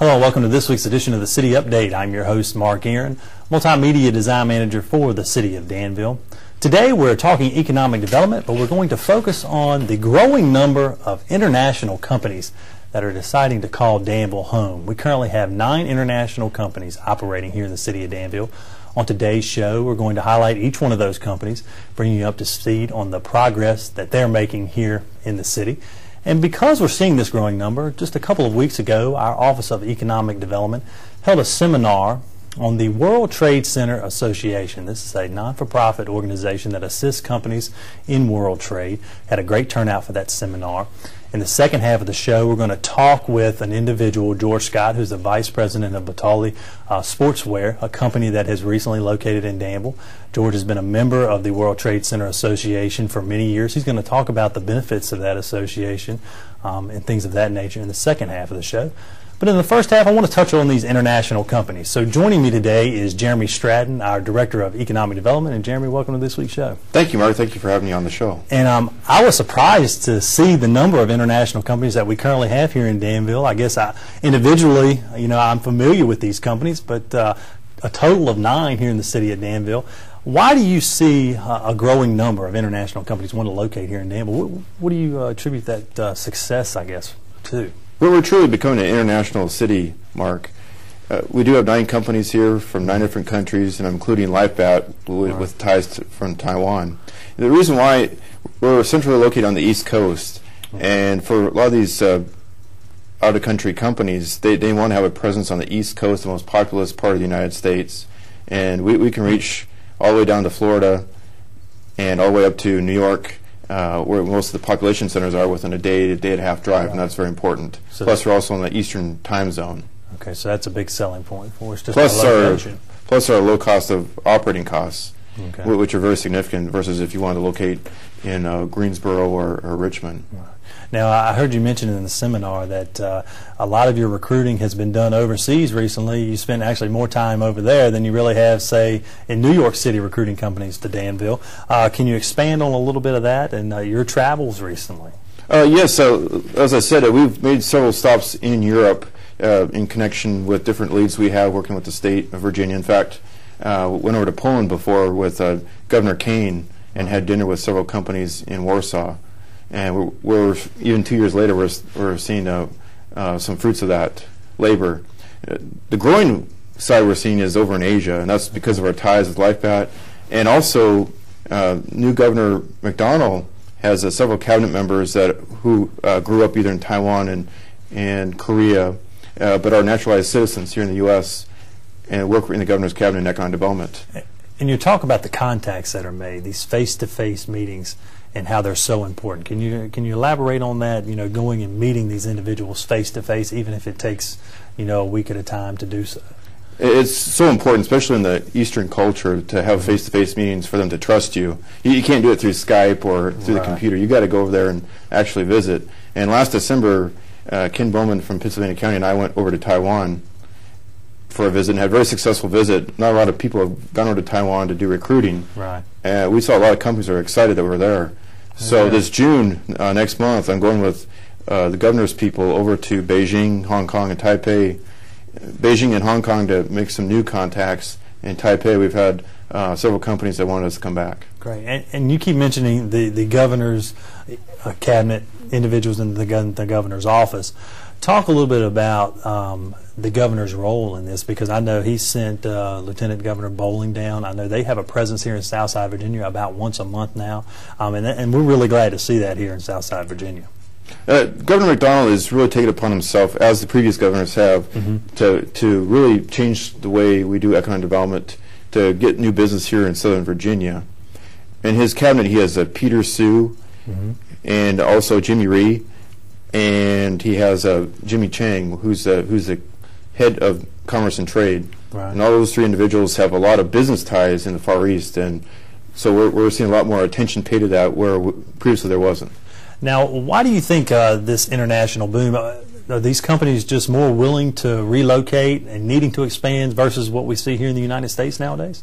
Hello and welcome to this week's edition of the City Update. I'm your host, Mark Aaron, Multimedia Design Manager for the City of Danville. Today we're talking economic development, but we're going to focus on the growing number of international companies that are deciding to call Danville home. We currently have nine international companies operating here in the City of Danville. On today's show, we're going to highlight each one of those companies, bringing you up to speed on the progress that they're making here in the city. And because we're seeing this growing number, just a couple of weeks ago, our Office of Economic Development held a seminar on the World Trade Center Association. This is a non-for-profit organization that assists companies in world trade. Had a great turnout for that seminar. In the second half of the show, we're going to talk with an individual, George Scott, who's the vice president of Batali uh, Sportswear, a company that has recently located in Danville. George has been a member of the World Trade Center Association for many years. He's going to talk about the benefits of that association um, and things of that nature in the second half of the show. But in the first half, I want to touch on these international companies. So joining me today is Jeremy Stratton, our Director of Economic Development. And Jeremy, welcome to this week's show. Thank you, Mark. Thank you for having me on the show. And um, I was surprised to see the number of international companies that we currently have here in Danville. I guess I, individually, you know, I'm familiar with these companies, but uh, a total of nine here in the city of Danville. Why do you see uh, a growing number of international companies want to locate here in Danville? What, what do you uh, attribute that uh, success, I guess, to? Well, we're truly becoming an international city, Mark. Uh, we do have nine companies here from nine different countries, and I'm including LifeBat with, with ties to, from Taiwan. The reason why we're centrally located on the East Coast, and for a lot of these uh, out-of-country companies, they, they want to have a presence on the East Coast, the most populous part of the United States, and we, we can reach all the way down to Florida and all the way up to New York uh, where most of the population centers are within a day, to day and a half drive, and that's very important. So plus, we're also in the eastern time zone. Okay, so that's a big selling point for us. plus, our, plus our low cost of operating costs, okay. which are very significant versus if you wanted to locate in uh, Greensboro or, or Richmond. Right. Now, I heard you mention in the seminar that uh, a lot of your recruiting has been done overseas recently. You spent actually more time over there than you really have, say, in New York City recruiting companies to Danville. Uh, can you expand on a little bit of that and uh, your travels recently? Uh, yes, so as I said, uh, we've made several stops in Europe uh, in connection with different leads we have working with the state of Virginia. In fact, went over to Poland before with Governor Kaine and had dinner with several companies in Warsaw and we're, we're, even two years later we're, we're seeing uh, uh, some fruits of that labor. Uh, the growing side we're seeing is over in Asia, and that's because of our ties with LifeBat, and also uh, new Governor McDonnell has uh, several cabinet members that who uh, grew up either in Taiwan and and Korea, but are naturalized citizens here in the U.S. and work in the governor's cabinet in economic development. And you talk about the contacts that are made, these face-to-face -face meetings and how they're so important. Can you can you elaborate on that? You know, going and meeting these individuals face to face, even if it takes you know a week at a time to do so. It's so important, especially in the Eastern culture, to have face to face meetings for them to trust you. you. you. can't do it through Skype or through right. the computer. You got to go over there and actually visit. And last December, uh, Ken Bowman from Pittsylvania County and I went over to Taiwan for a visit and had a very successful visit. Not a lot of people have gone over to Taiwan to do recruiting. Right. Uh, we saw a lot of companies that were excited that we were there. So this June, uh, next month, I'm going with uh, the governor's people over to Beijing, Hong Kong, and Taipei. Beijing and Hong Kong to make some new contacts. In Taipei, we've had uh, several companies that wanted us to come back. Great. And, and you keep mentioning the, the governor's uh, cabinet individuals in the, the governor's office. Talk a little bit about um, the governor's role in this because I know he sent uh, Lieutenant Governor Bolling down. I know they have a presence here in Southside Virginia about once a month now, um, and, and we're really glad to see that here in Southside Virginia. Uh, Governor McDonnell has really taken upon himself, as the previous governors have, mm -hmm. to to really change the way we do economic development to get new business here in Southern Virginia. In his cabinet, he has uh, Peter Sue mm -hmm. and also Jimmy Rhee and he has uh, Jimmy Chang, who's uh, who's the head of commerce and trade. Right. And all those three individuals have a lot of business ties in the Far East, and so we're, we're seeing a lot more attention paid to that where previously there wasn't. Now, why do you think uh, this international boom? Uh, are these companies just more willing to relocate and needing to expand versus what we see here in the United States nowadays?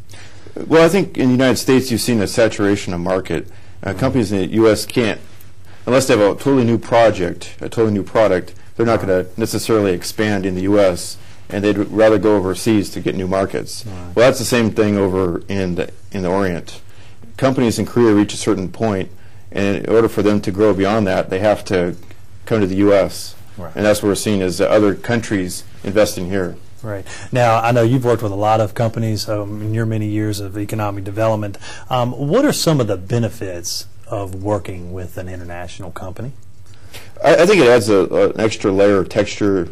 Well, I think in the United States you've seen a saturation of market. Uh. Companies in the U.S. can't unless they have a totally new project, a totally new product, They're not going to necessarily expand in the U.S. and they'd rather go overseas to get new markets. Right. Well, that's the same thing over in the in the Orient. Companies in Korea reach a certain point, and in order for them to grow beyond that, they have to come to the U.S. Right. And that's what we're seeing is other countries investing here. Right. Now, I know you've worked with a lot of companies um, in your many years of economic development. Um, what are some of the benefits of working with an international company? I, I think it adds a, a- an extra layer of texture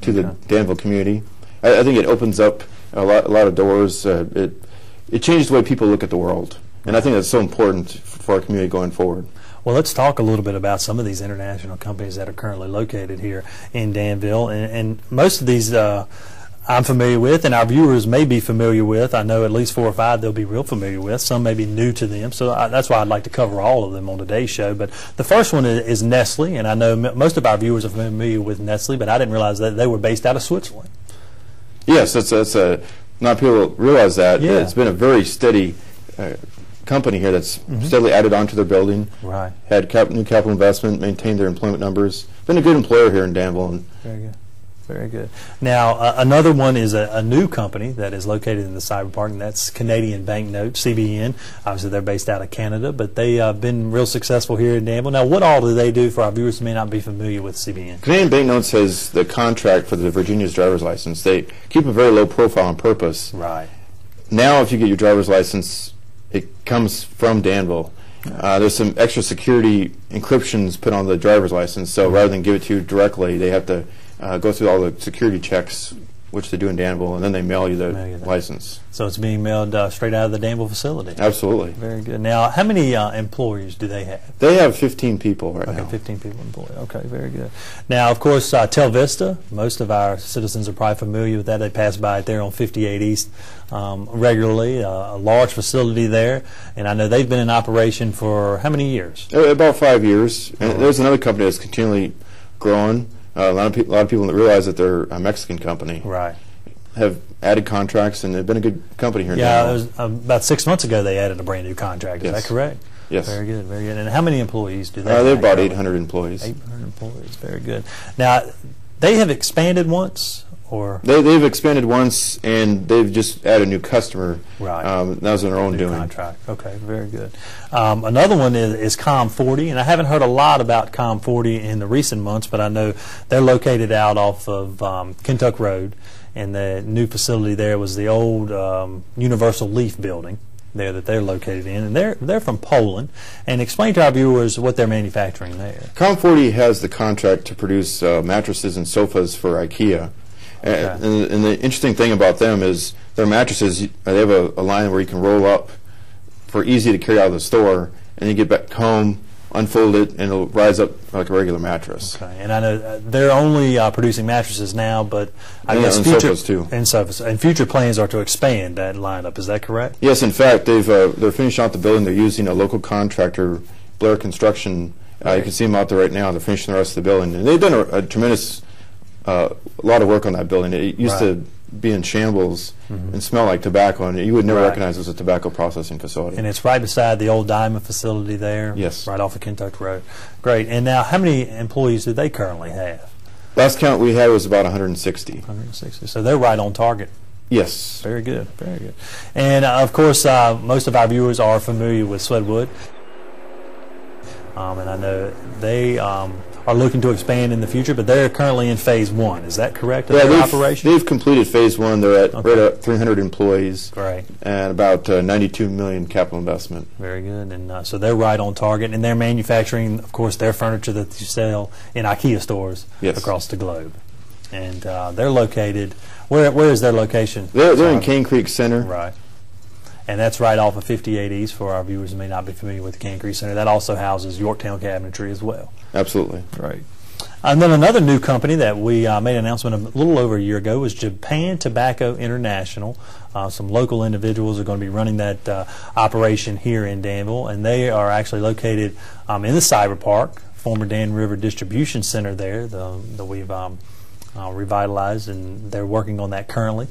to the Okay. Danville community. I, I think it opens up a lot, a lot of doors. Uh, it it changes the way people look at the world, and I think that's so important for our community going forward. Well, let's talk a little bit about some of these international companies that are currently located here in Danville. And, and most of these uh, I'm familiar with, and our viewers may be familiar with. I know at least four or five they'll be real familiar with. Some may be new to them. So I, that's why I'd like to cover all of them on today's show. But the first one is, is Nestle, and I know m- most of our viewers are familiar with Nestle, but I didn't realize that they were based out of Switzerland. Yes, that's that's a not people realize that. Yeah. It's been a very steady uh, company here that's Mm-hmm. steadily added on to their building, Right. had cap, new capital investment, maintained their employment numbers. Been a good employer here in Danville, and Very good. Now, uh, another one is a, a new company that is located in the Cyber Park, and that's Canadian Banknote, CBN. Obviously, they're based out of Canada, but they have uh, been real successful here in Danville. Now, what all do they do for our viewers who may not be familiar with CBN? Canadian Banknotes has the contract for the Virginia's driver's license. They keep a very low profile on purpose. Right. Now, if you get your driver's license, it comes from Danville. Uh, there's some extra security encryptions put on the driver's license, so rather than give it to you directly, they have to uh, go through all the security checks, which they do in Danville, and then they mail you the Mail you license. So it's being mailed uh, straight out of the Danville facility. Absolutely. Very good. Now, how many uh, employees do they have? They have 15 people right Okay, now. 15 people employed. Okay, very good. Now, of course, uh, Telvista, most of our citizens are probably familiar with that. They pass by it there on 58 East um, regularly, uh, a large facility there. And I know they've been in operation for how many years? Uh, About five years. And there's another company that's continually growing. Uh, a, lot of pe- a lot of people that realize that they're a Mexican company Right. have added contracts, and they've been a good company here Yeah, it was, um, about six months ago they added a brand new contract. Is Yes. that correct? Yes. Very good, very good. And how many employees do they Uh, have? they have about 800 employees. 800 employees. Very good. Now, they have expanded once, or They, they've expanded once, and they've just added a new customer. Right. Um, that was on their own New doing. contract. Okay, very good. Um, another one is, is Com40, and I haven't heard a lot about Com40 in the recent months, but I know they're located out off of um, Kentuck Road, and the new facility there was the old um, Universal Leaf building there that they're located in, and they're they're from Poland. And explain to our viewers what they're manufacturing there. Com40 has the contract to produce uh, mattresses and sofas for IKEA. Uh, Okay. and, and the interesting thing about them is their mattresses, they have a, a line where you can roll up for easy to carry out of the store, and you get back home, unfold it, and it'll rise up like a regular mattress. Okay, and I know uh, they're only uh, producing mattresses now, but I Yeah, guess and future sofas, too. and sofas and future plans are to expand that lineup. Is that correct? Yes, in fact, they've uh, they're finishing out the building. They're using a local contractor, Blair Construction. Uh, you can see them out there right now. They're finishing the rest of the building, and they've done a, a tremendous uh, lot of work on that building. It used Right. to be in shambles and smell like tobacco, and you would never Right. recognize it as a tobacco processing facility. And it's right beside the old diamond facility there. Yes. Right off of Kentuck Road. Great. And now, how many employees do they currently have? Last count we had was about 160. 160. So they're right on target. Yes. Very good. Very good. And uh, of course, uh, most of our viewers are familiar with Swedwood. Um, and I know they um, are looking to expand in the future, but they're currently in phase one. Is that correct? Yeah, they've, operation? they've completed phase one. They're at Okay. right at 300 employees Great. and about uh, 92 million capital investment. Very good. And uh, so they're right on target. And they're manufacturing, of course, their furniture that you sell in IKEA stores Yes. across the globe. And uh, they're located, where, where is their location? They're, they're in Cane Creek Center. Right. And that's right off of 58 East for our viewers who may not be familiar with the Cane Creek Center. That also houses Yorktowne Cabinetry as well. Absolutely. Right. And then another new company that we uh, made an announcement a little over a year ago was Japan Tobacco International. Uh, some local individuals are going to be running that uh, operation here in Danville, and they are actually located um, in the Cyber Park, former Dan River Distribution Center there, the, that we've um, uh, revitalized, and they're working on that currently.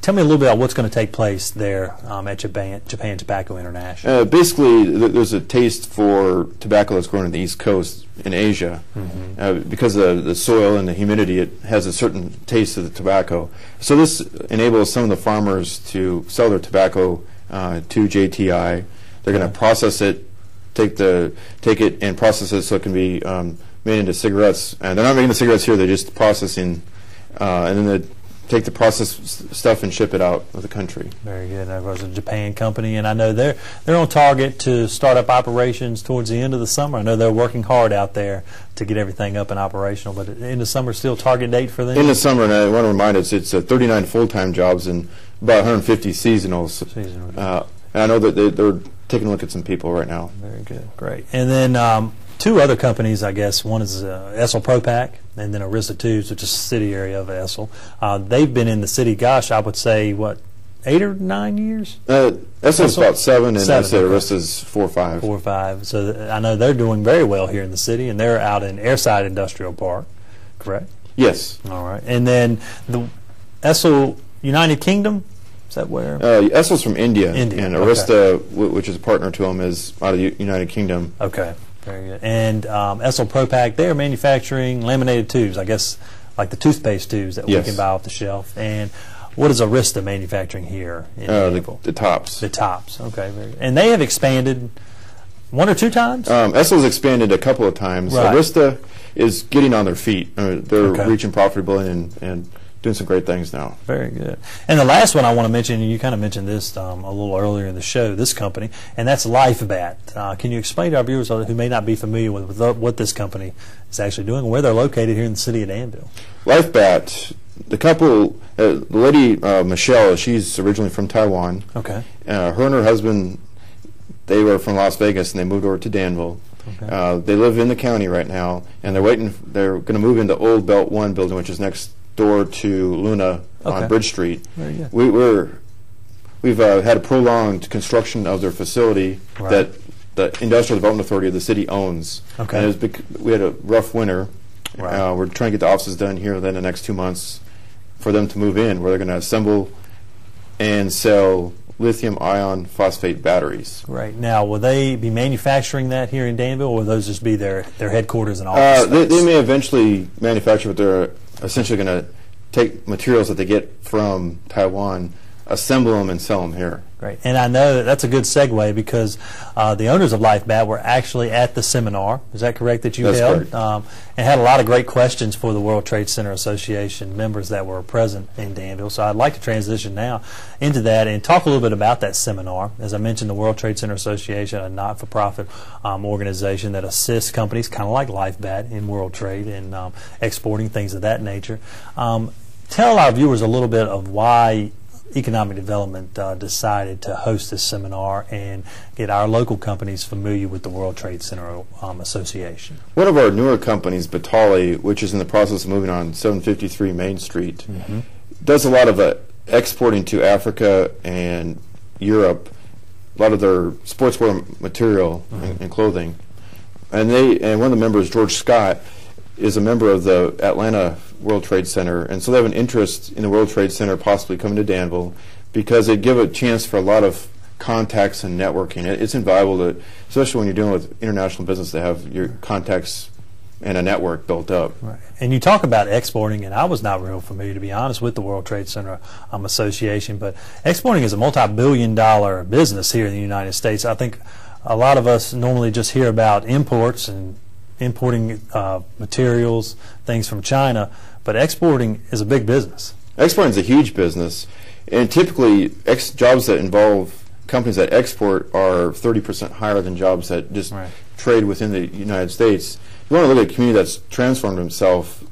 Tell me a little bit about what's going to take place there um, at Japan, Japan Tobacco International. Uh, basically, th- there's a taste for tobacco that's grown on the East Coast in Asia. Uh, because of the soil and the humidity, it has a certain taste of the tobacco. So this enables some of the farmers to sell their tobacco uh, to JTI. They're going to process it, take the take it and process it so it can be um, made into cigarettes. And they're not making the cigarettes here; they're just processing, uh, and then they take the processed stuff and ship it out of the country. Very good. That was a Japan company, and I know they're they're on target to start up operations towards the end of the summer. I know they're working hard out there to get everything up and operational. But in the summer, still target date for them. In the summer, and I want to remind us, it's uh, 39 full-time jobs and about 150 seasonals. Seasonal. Uh, and I know that they, they're taking a look at some people right now. Very good. Great. And then um, two other companies, I guess. One is uh, Essel Propac, and then Arista Tubes, which is a city area of Essel. Uh, they've been in the city, gosh, I would say, what, eight or nine years? Uh, Essel's Essel? about seven, and Seven, I said okay. Arista's four or five. Four or five. So th- I know they're doing very well here in the city, and they're out in Airside Industrial Park, correct? Yes. All right. And then the Essel United Kingdom, is that where? Uh, Essel's from India, India, and okay. Arista, w- which is a partner to them, is out of the U- United Kingdom. Okay, very good. And um, Essel Propac, they're manufacturing laminated tubes, I guess, like the toothpaste tubes that Yes. we can buy off the shelf. And what is Arista manufacturing here in Uh, the, the tops. The tops. Okay, very good. And they have expanded one or two times. Um, Essel's expanded a couple of times. Right. Arista is getting on their feet. Uh, they're Okay. reaching profitability and, and doing some great things now. Very good. And the last one I want to mention, and you kind of mentioned this um, a little earlier in the show, this company, and that's LifeBat. Uh, can you explain to our viewers who may not be familiar with, with what this company is actually doing and where they're located here in the city of Danville? LifeBat, the couple, uh, the lady uh, Michelle, she's originally from Taiwan. Okay. Uh, her and her husband, they were from Las Vegas and they moved over to Danville. Okay. Uh, they live in the county right now, and they're waiting. They're going to move into Old Belt One building, which is next door to Luna Okay. on Bridge Street. We, we're we've uh, had a prolonged construction of their facility Right. that the Industrial Development Authority of the city owns. Okay. And it was bec- we had a rough winter. Right. Uh, we're trying to get the offices done here within the next two months for them to move in, where they're going to assemble and sell lithium iron phosphate batteries. Right. Now, will they be manufacturing that here in Danville, or will those just be their, their headquarters and Uh, they, they may eventually manufacture, but they're essentially going to take materials that they get from Taiwan, assemble them, and sell them here. Great. And I know that that's a good segue because uh, the owners of LifeBat were actually at the seminar. Is that correct that you That's held? Um, and had a lot of great questions for the World Trade Center Association members that were present in Danville. So I'd like to transition now into that and talk a little bit about that seminar. As I mentioned, the World Trade Center Association, a not-for-profit um, organization that assists companies kind of like LifeBat in world trade and um, exporting things of that nature. Um, tell our viewers a little bit of why economic development uh, decided to host this seminar and get our local companies familiar with the World Trade Center um, Association. One of our newer companies, Batali, which is in the process of moving on 753 Main Street, does a lot of uh, exporting to Africa and Europe, a lot of their sportswear material and, and clothing. And they and one of the members, George Scott, is a member of the Atlanta World Trade Center, and so they have an interest in the World Trade Center possibly coming to Danville because they give a chance for a lot of contacts and networking. It, it's invaluable to, especially when you're dealing with international business, to have your contacts and a network built up. Right. And you talk about exporting, and I was not real familiar, to be honest, with the World Trade Center um, Association, but exporting is a multi-billion dollar business here in the United States. I think a lot of us normally just hear about imports and importing uh, materials, things from China, but exporting is a big business. Exporting is a huge business, and typically ex- jobs that involve companies that export are 30% higher than jobs that just Right. trade within the United States. You want to look at a community that's transformed himself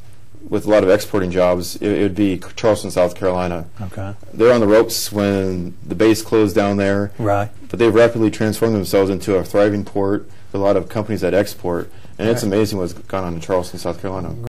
with a lot of exporting jobs, it, it would be Charleston, South Carolina. Okay. They're on the ropes when the base closed down there, Right. but they've rapidly transformed themselves into a thriving port with a lot of companies that export, and it's amazing what's gone on in Charleston, South Carolina.